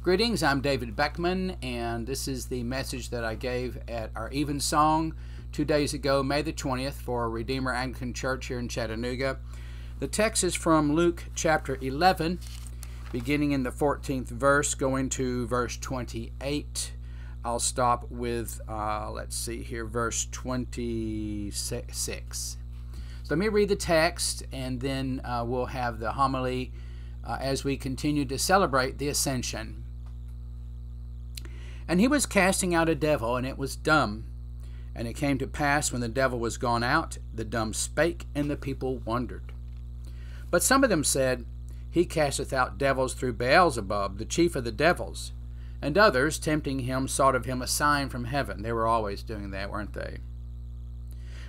Greetings, I'm David Beckmann, and this is the message that I gave at our Evensong two days ago, May the 20th, for Redeemer Anglican Church here in Chattanooga. The text is from Luke chapter 11, beginning in the 14th verse, going to verse 28. I'll stop with, uh, let's see here, verse 26. So let me read the text, and then uh, we'll have the homily uh, as we continue to celebrate the ascension. And he was casting out a devil, and it was dumb. And it came to pass when the devil was gone out, the dumb spake, and the people wondered. But some of them said, He casteth out devils through Beelzebub, the chief of the devils. And others, tempting him, sought of him a sign from heaven. They were always doing that, weren't they?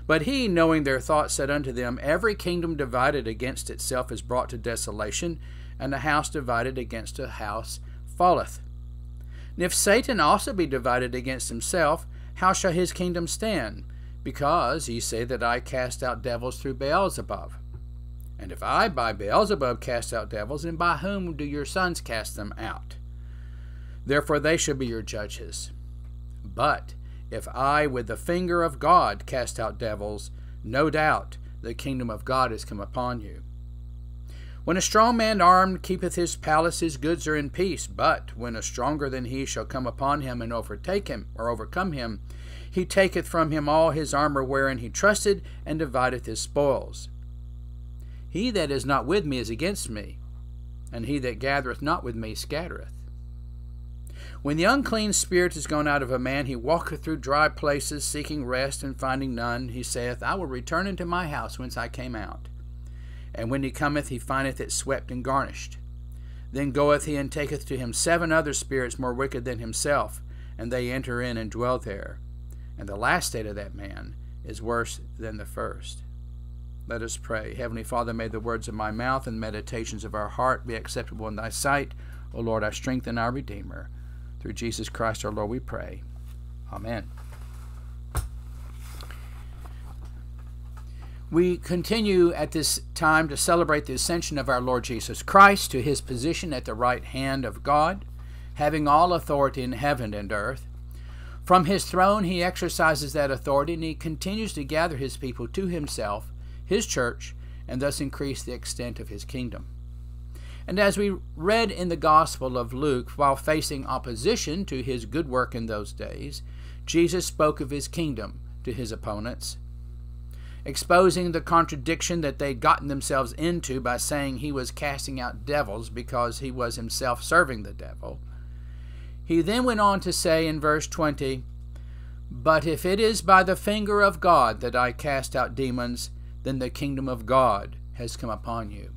But he, knowing their thoughts, said unto them, Every kingdom divided against itself is brought to desolation, and a house divided against a house falleth. And if Satan also be divided against himself, how shall his kingdom stand? Because ye say that I cast out devils through Beelzebub. And if I by Beelzebub cast out devils, then by whom do your sons cast them out? Therefore they shall be your judges. But if I with the finger of God cast out devils, no doubt the kingdom of God is come upon you. When a strong man armed keepeth his palace, his goods are in peace. But when a stronger than he shall come upon him and overtake him, or overcome him, he taketh from him all his armor wherein he trusted, and divideth his spoils. He that is not with me is against me, and he that gathereth not with me scattereth. When the unclean spirit is gone out of a man, he walketh through dry places, seeking rest, and finding none. He saith, I will return into my house whence I came out. And when he cometh, he findeth it swept and garnished. Then goeth he and taketh to him seven other spirits more wicked than himself, and they enter in and dwell there. And the last state of that man is worse than the first. Let us pray. Heavenly Father, may the words of my mouth and the meditations of our heart be acceptable in thy sight. O Lord, our strength and our Redeemer. Through Jesus Christ our Lord we pray. Amen. We continue at this time to celebrate the ascension of our Lord Jesus Christ to his position at the right hand of God, having all authority in heaven and earth. From his throne, he exercises that authority and he continues to gather his people to himself, his church, and thus increase the extent of his kingdom. And as we read in the Gospel of Luke, while facing opposition to his good work in those days, Jesus spoke of his kingdom to his opponents exposing the contradiction that they'd gotten themselves into by saying he was casting out devils because he was himself serving the devil. He then went on to say in verse 20, But if it is by the finger of God that I cast out demons, then the kingdom of God has come upon you.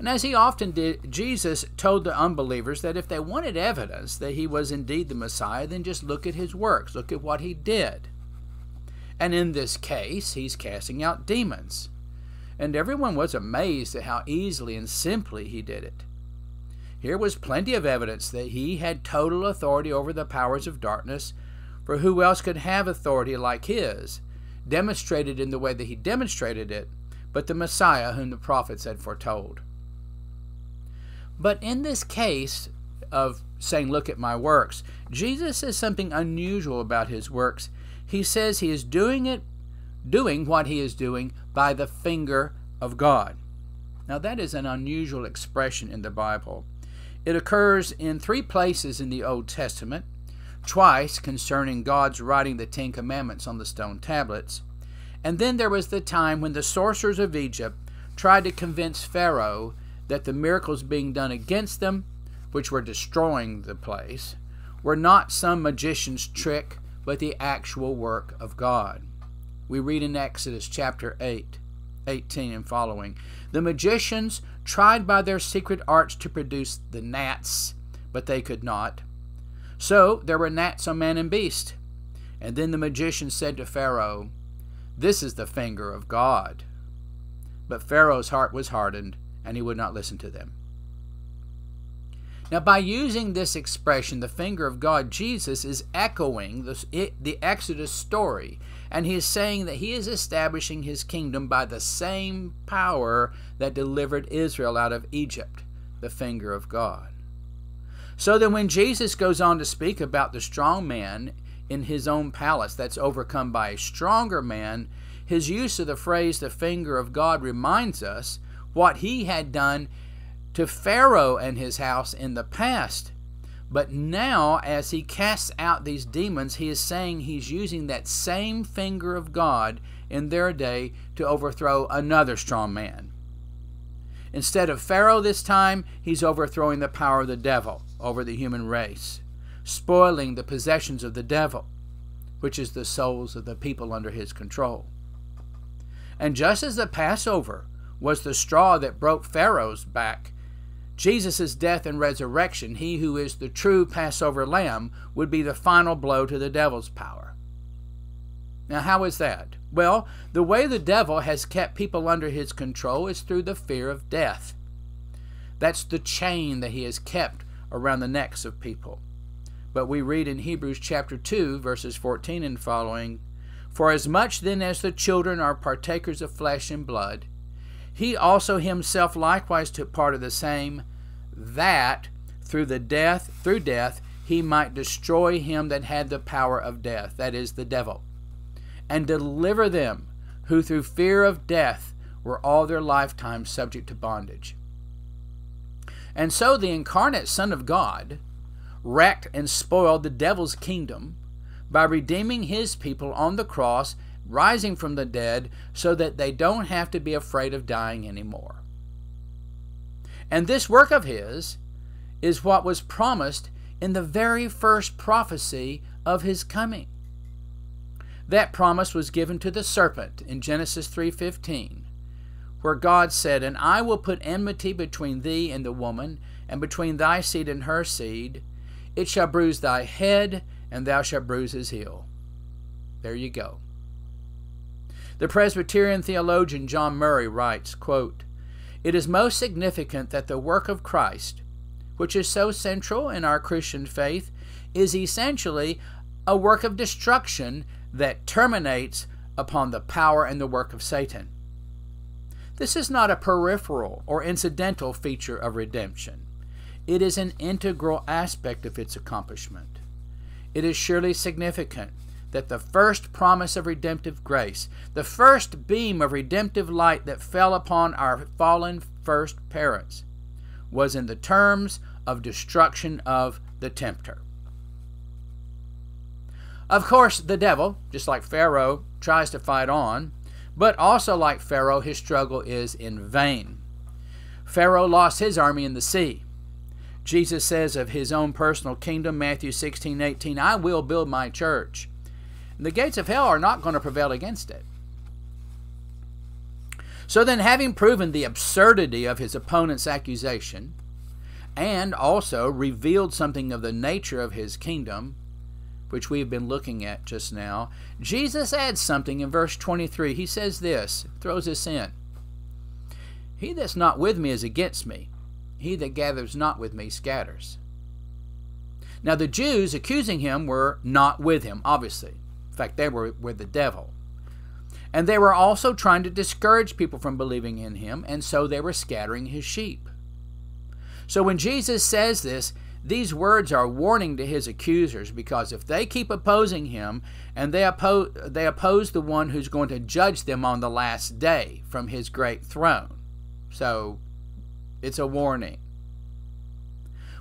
And as he often did, Jesus told the unbelievers that if they wanted evidence that he was indeed the Messiah, then just look at his works, look at what he did. And in this case, he's casting out demons. And everyone was amazed at how easily and simply he did it. Here was plenty of evidence that he had total authority over the powers of darkness, for who else could have authority like his, demonstrated in the way that he demonstrated it, but the Messiah whom the prophets had foretold. But in this case of saying, Look at my works, Jesus says something unusual about his works he says he is doing it, doing what he is doing by the finger of God. Now, that is an unusual expression in the Bible. It occurs in three places in the Old Testament, twice concerning God's writing the Ten Commandments on the stone tablets, and then there was the time when the sorcerers of Egypt tried to convince Pharaoh that the miracles being done against them, which were destroying the place, were not some magician's trick but the actual work of God. We read in Exodus chapter 8, 18 and following. The magicians tried by their secret arts to produce the gnats, but they could not. So there were gnats on man and beast. And then the magician said to Pharaoh, This is the finger of God. But Pharaoh's heart was hardened, and he would not listen to them. Now, by using this expression, the finger of God, Jesus is echoing the, the Exodus story, and he is saying that he is establishing his kingdom by the same power that delivered Israel out of Egypt, the finger of God. So then, when Jesus goes on to speak about the strong man in his own palace that's overcome by a stronger man, his use of the phrase the finger of God reminds us what he had done to Pharaoh and his house in the past. But now, as he casts out these demons, he is saying he's using that same finger of God in their day to overthrow another strong man. Instead of Pharaoh this time, he's overthrowing the power of the devil over the human race, spoiling the possessions of the devil, which is the souls of the people under his control. And just as the Passover was the straw that broke Pharaoh's back, Jesus' death and resurrection, he who is the true Passover lamb, would be the final blow to the devil's power. Now, how is that? Well, the way the devil has kept people under his control is through the fear of death. That's the chain that he has kept around the necks of people. But we read in Hebrews chapter 2, verses 14 and following For as much then as the children are partakers of flesh and blood, he also himself likewise took part of the same, that through the death, through death, he might destroy him that had the power of death, that is, the devil, and deliver them who through fear of death were all their lifetime subject to bondage. And so the incarnate Son of God wrecked and spoiled the devil's kingdom by redeeming his people on the cross rising from the dead so that they don't have to be afraid of dying anymore. And this work of his is what was promised in the very first prophecy of his coming. That promise was given to the serpent in Genesis 3:15, where God said, "And I will put enmity between thee and the woman, and between thy seed and her seed; it shall bruise thy head, and thou shalt bruise his heel." There you go. The Presbyterian theologian John Murray writes, quote, It is most significant that the work of Christ, which is so central in our Christian faith, is essentially a work of destruction that terminates upon the power and the work of Satan. This is not a peripheral or incidental feature of redemption. It is an integral aspect of its accomplishment. It is surely significant that the first promise of redemptive grace, the first beam of redemptive light that fell upon our fallen first parents, was in the terms of destruction of the tempter. Of course, the devil, just like Pharaoh, tries to fight on, but also like Pharaoh, his struggle is in vain. Pharaoh lost his army in the sea. Jesus says of his own personal kingdom, Matthew 16 18, I will build my church, the gates of hell are not going to prevail against it. So then, having proven the absurdity of his opponent's accusation, and also revealed something of the nature of his kingdom, which we have been looking at just now, Jesus adds something in verse 23. He says this, throws this in He that's not with me is against me, he that gathers not with me scatters. Now, the Jews accusing him were not with him, obviously fact, they were with the devil. And they were also trying to discourage people from believing in him, and so they were scattering his sheep. So when Jesus says this, these words are warning to his accusers because if they keep opposing him and they oppose, they oppose the one who's going to judge them on the last day from his great throne. So it's a warning.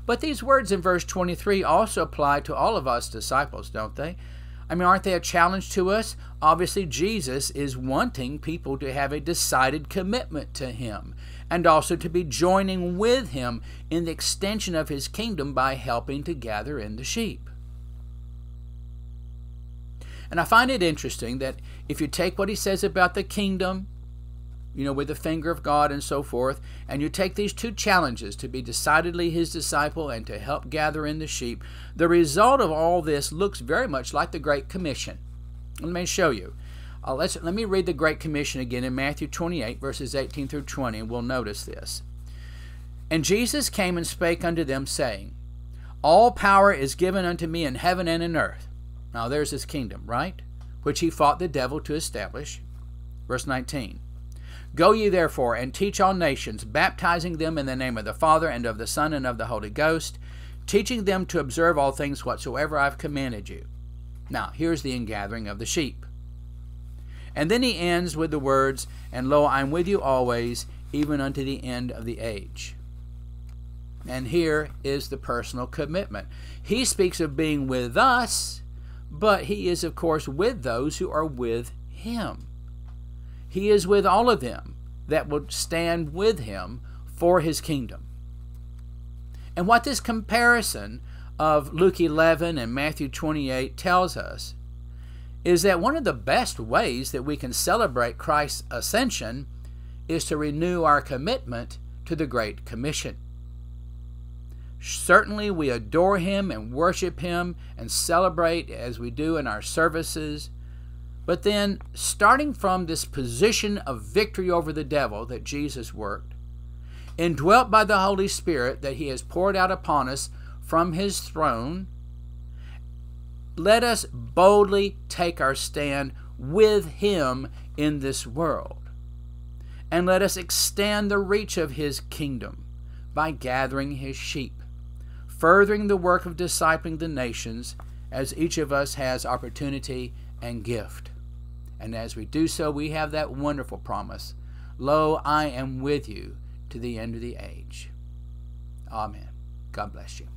But these words in verse 23 also apply to all of us disciples, don't they? I mean, aren't they a challenge to us? Obviously, Jesus is wanting people to have a decided commitment to Him and also to be joining with Him in the extension of His kingdom by helping to gather in the sheep. And I find it interesting that if you take what He says about the kingdom you know, with the finger of God and so forth. And you take these two challenges to be decidedly his disciple and to help gather in the sheep. The result of all this looks very much like the Great Commission. Let me show you. Uh, let's, let me read the Great Commission again in Matthew 28, verses 18 through 20, and we'll notice this. And Jesus came and spake unto them, saying, All power is given unto me in heaven and in earth. Now there's his kingdom, right? Which he fought the devil to establish. Verse 19. Go ye therefore and teach all nations, baptizing them in the name of the Father and of the Son and of the Holy Ghost, teaching them to observe all things whatsoever I've commanded you. Now, here's the ingathering of the sheep. And then he ends with the words, And lo, I'm with you always, even unto the end of the age. And here is the personal commitment. He speaks of being with us, but he is, of course, with those who are with him. He is with all of them that will stand with him for his kingdom. And what this comparison of Luke 11 and Matthew 28 tells us is that one of the best ways that we can celebrate Christ's ascension is to renew our commitment to the Great Commission. Certainly, we adore Him and worship Him and celebrate as we do in our services. But then, starting from this position of victory over the devil that Jesus worked, indwelt by the Holy Spirit that He has poured out upon us from His throne, let us boldly take our stand with Him in this world. And let us extend the reach of His kingdom by gathering His sheep, furthering the work of discipling the nations as each of us has opportunity and gift. And as we do so, we have that wonderful promise Lo, I am with you to the end of the age. Amen. God bless you.